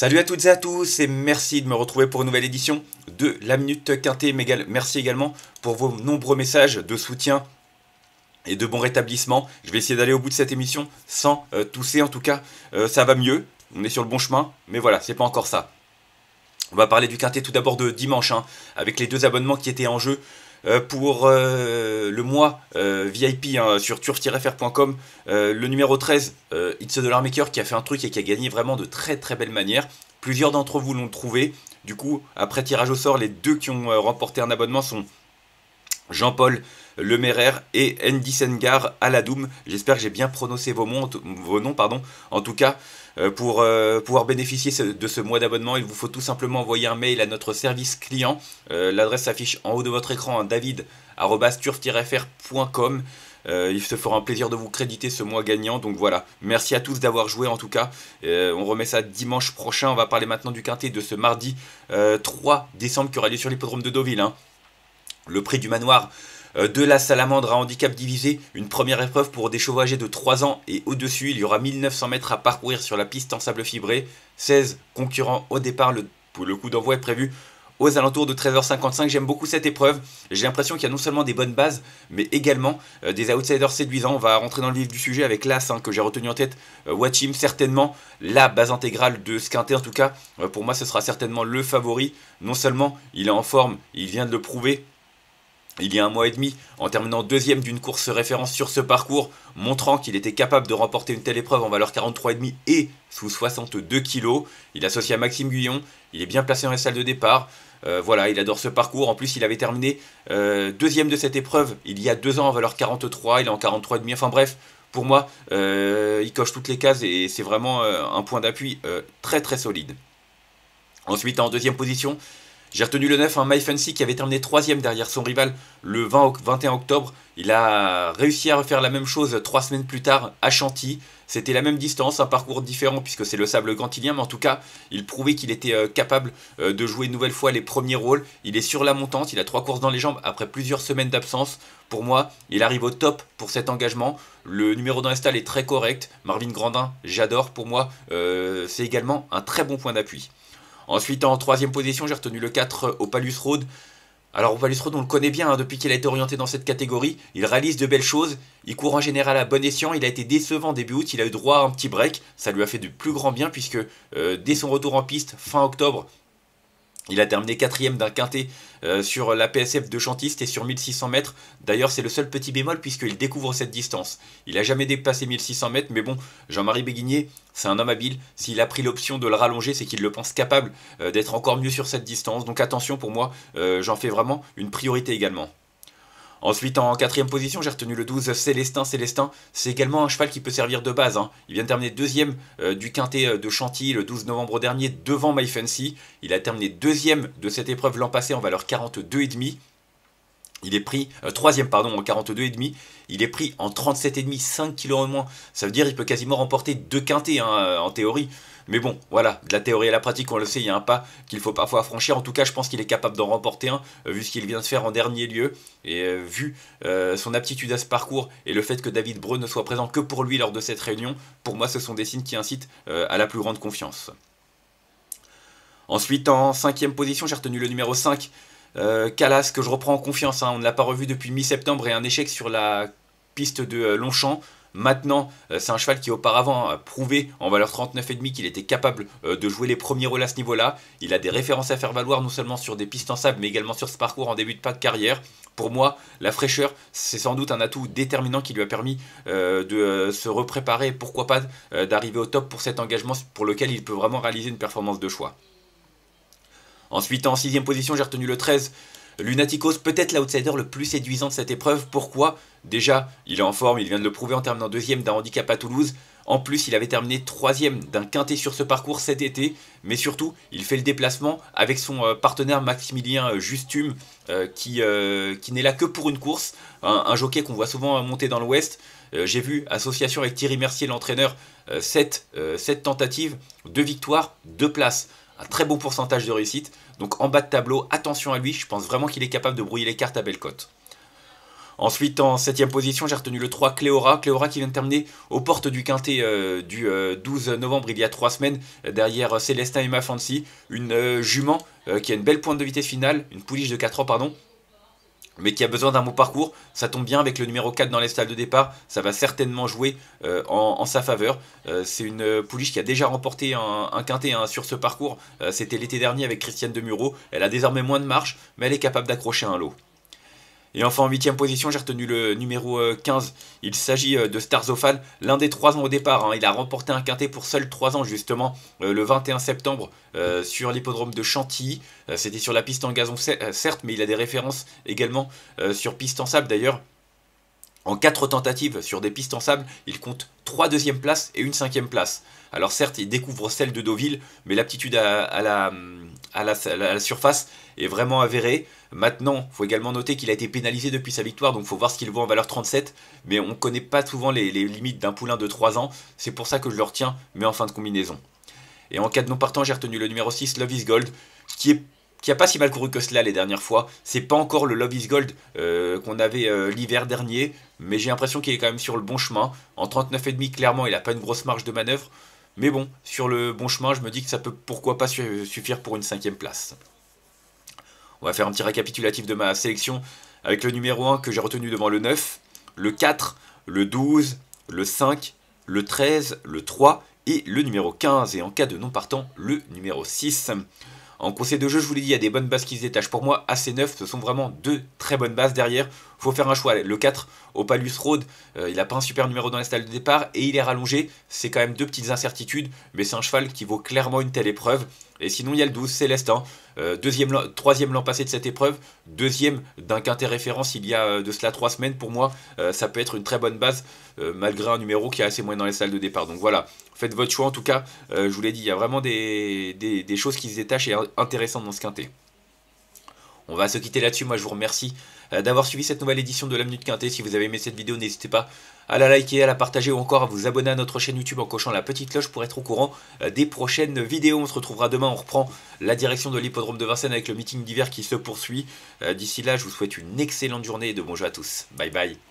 Salut à toutes et à tous et merci de me retrouver pour une nouvelle édition de la Minute Quintée. Merci également pour vos nombreux messages de soutien et de bon rétablissement. Je vais essayer d'aller au bout de cette émission sans euh, tousser en tout cas. Euh, ça va mieux, on est sur le bon chemin, mais voilà, c'est pas encore ça. On va parler du quintet tout d'abord de dimanche, hein, avec les deux abonnements qui étaient en jeu pour le mois VIP hein, sur turf-fr.com. le numéro 13, It's a Dollar Maker, qui a fait un truc et qui a gagné vraiment de très très belle manière. Plusieurs d'entre vous l'ont trouvé. Du coup, après tirage au sort, les deux qui ont remporté un abonnement sont Jean-Paul Lemerer et Andy Sengar Aladoum. J'espère que j'ai bien prononcé vos, noms. Pardon. En tout cas, euh, pour euh, pouvoir bénéficier de ce mois d'abonnement, il vous faut tout simplement envoyer un mail à notre service client. Euh, l'adresse s'affiche en haut de votre écran, hein, il se fera un plaisir de vous créditer ce mois gagnant. Donc voilà, merci à tous d'avoir joué en tout cas. on remet ça dimanche prochain. On va parler maintenant du quintet de ce mardi 3 décembre qui aura lieu sur l'hippodrome de Deauville. Hein. Le prix du manoir de la salamandre à handicap divisé, une première épreuve pour des chevaux âgés de 3 ans et au-dessus. Il y aura 1900 mètres à parcourir sur la piste en sable fibré. 16 concurrents au départ. Le, le coup d'envoi est prévu aux alentours de 13h55. J'aime beaucoup cette épreuve. J'ai l'impression qu'il y a non seulement des bonnes bases, mais également euh, des outsiders séduisants. On va rentrer dans le vif du sujet avec l'As hein, que j'ai retenu en tête. Euh, Watchim, certainement la base intégrale de ce quintet. En tout cas, pour moi, ce sera certainement le favori. Non seulement il est en forme, il vient de le prouver, il y a un mois et demi en terminant deuxième d'une course référence sur ce parcours, montrant qu'il était capable de remporter une telle épreuve en valeur 43,5 et sous 62 kg. Il associe à Maxime Guyon, il est bien placé dans les salles de départ. Euh, voilà, il adore ce parcours. En plus, il avait terminé euh, deuxième de cette épreuve il y a deux ans en valeur 43, il est en 43,5. Enfin bref, pour moi, euh, il coche toutes les cases et c'est vraiment un point d'appui très très solide. Ensuite, en deuxième position, j'ai retenu le 9, un My Fancy qui avait terminé troisième derrière son rival le 20, 21 octobre. Il a réussi à refaire la même chose trois semaines plus tard à Chantilly. C'était la même distance, un parcours différent puisque c'est le sable gantilien, mais en tout cas, il prouvait qu'il était euh, capable euh, de jouer une nouvelle fois les premiers rôles. Il est sur la montante, il a trois courses dans les jambes après plusieurs semaines d'absence. Pour moi, il arrive au top pour cet engagement. Le numéro dans est très correct. Marvin Grandin, j'adore. Pour moi, euh, c'est également un très bon point d'appui. Ensuite, en troisième position, j'ai retenu le 4 Opalus Road. Alors Opalus Road, on le connaît bien hein, depuis qu'il a été orienté dans cette catégorie. Il réalise de belles choses. Il court en général à bon escient. Il a été décevant début août. Il a eu droit à un petit break. Ça lui a fait du plus grand bien puisque euh, dès son retour en piste, fin octobre, il a terminé quatrième d'un quintet euh, sur la PSF de Chantiste et sur 1600 mètres. D'ailleurs, c'est le seul petit bémol puisqu'il découvre cette distance. Il n'a jamais dépassé 1600 mètres, mais bon, Jean-Marie Béguigné, c'est un homme habile. S'il a pris l'option de le rallonger, c'est qu'il le pense capable euh, d'être encore mieux sur cette distance. Donc attention pour moi, euh, j'en fais vraiment une priorité également. Ensuite, en quatrième position, j'ai retenu le 12 Célestin. Célestin, c'est également un cheval qui peut servir de base. Hein. Il vient de terminer deuxième euh, du quintet euh, de Chantilly le 12 novembre dernier devant My Fancy. Il a terminé deuxième de cette épreuve l'an passé en valeur 42,5. Il est pris, euh, troisième pardon, en 42,5. Il est pris en 37,5, 5 kg en moins. Ça veut dire qu'il peut quasiment remporter deux quintés hein, en théorie. Mais bon, voilà, de la théorie à la pratique, on le sait, il y a un pas qu'il faut parfois franchir. En tout cas, je pense qu'il est capable d'en remporter un, euh, vu ce qu'il vient de faire en dernier lieu, et euh, vu euh, son aptitude à ce parcours, et le fait que David Breu ne soit présent que pour lui lors de cette réunion, pour moi, ce sont des signes qui incitent à la plus grande confiance. Ensuite, en cinquième position, j'ai retenu le numéro 5, Calas, que je reprends en confiance. Hein. On ne l'a pas revu depuis mi-septembre, et un échec sur la piste de Longchamp. Maintenant, euh, c'est un cheval qui auparavant a prouvé en valeur 39,5 qu'il était capable euh, de jouer les premiers rôles à ce niveau-là. Il a des références à faire valoir non seulement sur des pistes en sable mais également sur ce parcours en début de pas de carrière. Pour moi, la fraîcheur, c'est sans doute un atout déterminant qui lui a permis euh, de se repréparer, pourquoi pas d'arriver au top pour cet engagement pour lequel il peut vraiment réaliser une performance de choix. Ensuite, en sixième position, j'ai retenu le 13 Lunaticos, peut-être l'outsider le plus séduisant de cette épreuve. Pourquoi? Déjà, il est en forme, il vient de le prouver en terminant deuxième d'un handicap à Toulouse. En plus, il avait terminé troisième d'un quintet sur ce parcours cet été. Mais surtout, il fait le déplacement avec son euh, partenaire Maximilien euh, Justume, euh, qui, qui n'est là que pour une course. Un, jockey qu'on voit souvent monter dans l'Ouest. J'ai vu, association avec Thierry Mercier, l'entraîneur, 7, 7 tentatives, 2 victoires, 2 places un très bon pourcentage de réussite. Donc en bas de tableau, attention à lui, je pense vraiment qu'il est capable de brouiller les cartes à belle cote. Ensuite, en 7 position, j'ai retenu le 3 Cléora. Cléora qui vient de terminer aux portes du Quintet du 12 novembre, il y a 3 semaines, derrière Célestin et Fancy. Une jument qui a une belle pointe de vitesse finale, une pouliche de 4 ans, pardon mais qui a besoin d'un bon parcours. Ça tombe bien avec le numéro 4 dans les stalles de départ. Ça va certainement jouer euh, en, sa faveur. Euh, c'est une pouliche qui a déjà remporté un, quintet hein, sur ce parcours. Euh, c'était l'été dernier avec Christiane Demuro. Elle a désormais moins de marche, mais elle est capable d'accrocher un lot. Et enfin en huitième position, j'ai retenu le numéro 15. Euh, il s'agit euh, de Starzofal, l'un des trois ans au départ. Hein. Il a remporté un quintet pour seuls trois ans justement euh, le 21 septembre sur l'hippodrome de Chantilly. C'était sur la piste en gazon certes, mais il a des références également sur piste en sable d'ailleurs. En quatre tentatives sur des pistes en sable, il compte trois deuxièmes places et une cinquième place. Alors certes, il découvre celle de Deauville, mais l'aptitude à, la, à, la, surface est vraiment avérée. Maintenant, il faut également noter qu'il a été pénalisé depuis sa victoire, donc il faut voir ce qu'il vaut en valeur 37, mais on ne connaît pas souvent les, limites d'un poulain de 3 ans, c'est pour ça que je le retiens, mais en fin de combinaison. Et en cas de non partant, j'ai retenu le numéro 6, Love is Gold, qui est pas si mal couru que cela les dernières fois. C'est pas encore le Love is Gold euh, qu'on avait euh, l'hiver dernier, mais j'ai l'impression qu'il est quand même sur le bon chemin. En 39,5, clairement, il n'a pas une grosse marge de manœuvre. Mais bon, sur le bon chemin, je me dis que ça peut pourquoi pas suffire pour une cinquième place. On va faire un petit récapitulatif de ma sélection avec le numéro 1 que j'ai retenu devant le 9, le 4, le 12, le 5, le 13, le 3 et le numéro 15. Et en cas de non partant, le numéro 6. En conseil de jeu, je vous l'ai dit, il y a des bonnes bases qui se détachent. Pour moi, assez 9 ce sont vraiment deux très bonnes bases derrière. Faut faire un choix. Le 4, Opalus Road, euh, il n'a pas un super numéro dans la stade de départ et il est rallongé. C'est quand même deux petites incertitudes, mais c'est un cheval qui vaut clairement une telle épreuve. Et sinon, il y a le 12, Célestin. Euh, deuxième, troisième l'an passé de cette épreuve. Deuxième d'un quintet référence il y a euh, de cela trois semaines. Pour moi, ça peut être une très bonne base, malgré un numéro qui est assez moyen dans les salles de départ. Donc voilà, faites votre choix. En tout cas, je vous l'ai dit, il y a vraiment des, des, choses qui se détachent et intéressantes dans ce quintet. On va se quitter là-dessus. Moi, je vous remercie euh, d'avoir suivi cette nouvelle édition de la Minute Quintet. Si vous avez aimé cette vidéo, n'hésitez pas à la liker, à la partager ou encore à vous abonner à notre chaîne YouTube en cochant la petite cloche pour être au courant euh, des prochaines vidéos. On se retrouvera demain. On reprend la direction de l'hippodrome de Vincennes avec le meeting d'hiver qui se poursuit. Euh, d'ici là, je vous souhaite une excellente journée et de bons jeux à tous. Bye bye.